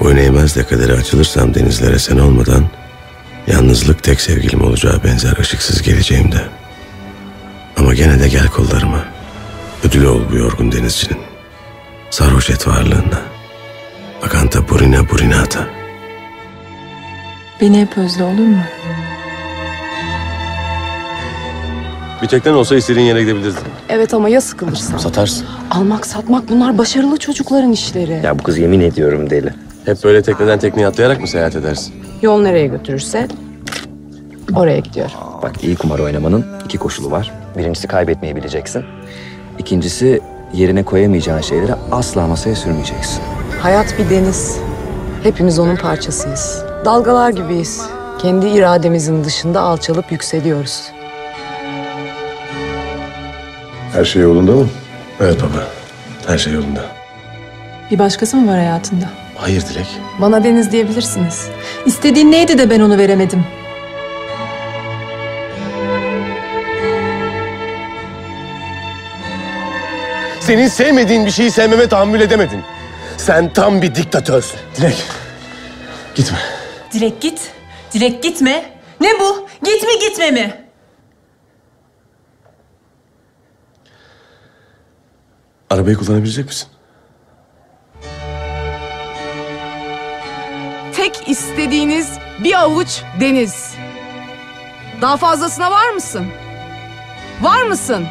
Boyun eğmez de kadere açılırsam denizlere sen olmadan yalnızlık tek sevgilim olacağı benzer ışıksız geleceğimde. Ama gene de gel kollarıma. Ödülü ol bu yorgun denizcinin. Sarhoş et varlığına. Akanta burina burinata. Beni hep özle olur mu? Bir teknen olsa istediğin yere gidebilirdin. Evet ama ya sıkılırsan? Satarsın. Almak satmak bunlar başarılı çocukların işleri. Ya bu kız yemin ediyorum deli. Hep böyle tekneden tekneye atlayarak mı seyahat edersin? Yol nereye götürürse oraya gidiyor. Bak iyi kumar oynamanın iki koşulu var. Birincisi kaybetmeyi bileceksin. İkincisi yerine koyamayacağın şeyleri asla masaya sürmeyeceksin. Hayat bir deniz. Hepimiz onun parçasıyız. Dalgalar gibiyiz. Kendi irademizin dışında alçalıp yükseliyoruz. Her şey yolunda mı? Evet baba. Her şey yolunda. Bir başkası mı var hayatında? Hayır Dilek. Bana Deniz diyebilirsiniz. İstediğin neydi de ben onu veremedim? Senin sevmediğin bir şeyi sevmeme tahammül edemedin. Sen tam bir diktatörsün. Dilek. Gitme. Dilek git. Dilek gitme. Ne bu? Git mi gitme mi? Arabayı kullanabilecek misin? Tek istediğiniz bir avuç deniz. Daha fazlasına var mısın? Var mısın?